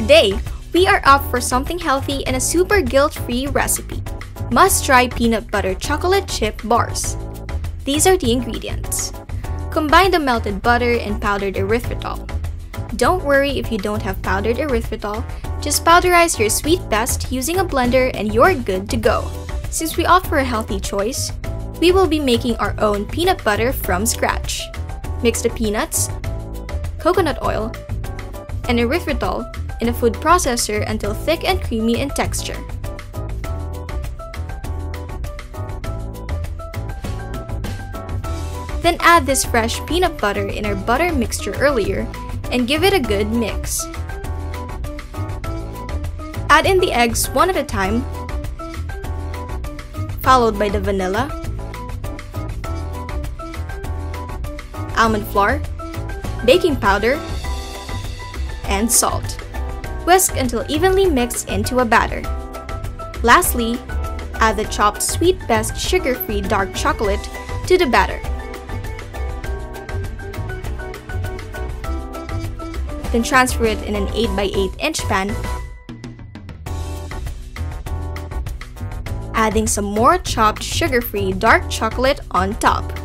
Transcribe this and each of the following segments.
Today, we are up for something healthy and a super guilt-free recipe. Must-try peanut butter chocolate chip bars. These are the ingredients. Combine the melted butter and powdered erythritol. Don't worry if you don't have powdered erythritol, just powderize your sweet best using a blender and you're good to go. Since we offer a healthy choice, we will be making our own peanut butter from scratch. Mix the peanuts, coconut oil, and erythritol in a food processor until thick and creamy in texture. Then add this fresh peanut butter in our butter mixture earlier and give it a good mix. Add in the eggs one at a time, followed by the vanilla, almond flour, baking powder, and salt. Whisk until evenly mixed into a batter. Lastly, add the chopped Sweet Best sugar-free dark chocolate to the batter. Then transfer it in an 8x8 inch pan, adding some more chopped sugar-free dark chocolate on top.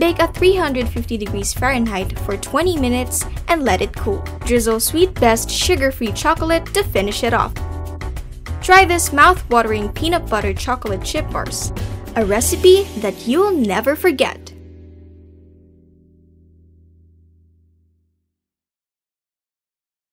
Bake at 350 degrees Fahrenheit for 20 minutes and let it cool. Drizzle Sweet Best sugar-free chocolate to finish it off. Try this mouth-watering peanut butter chocolate chip bars, a recipe that you'll never forget.